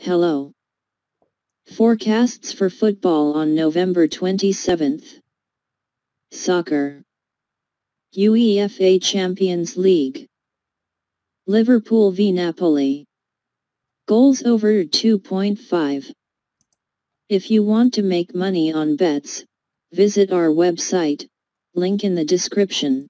Hello. Forecasts for football on November 27th. Soccer. UEFA Champions League. Liverpool v Napoli. Goals over 2.5. If you want to make money on bets, visit our website, link in the description.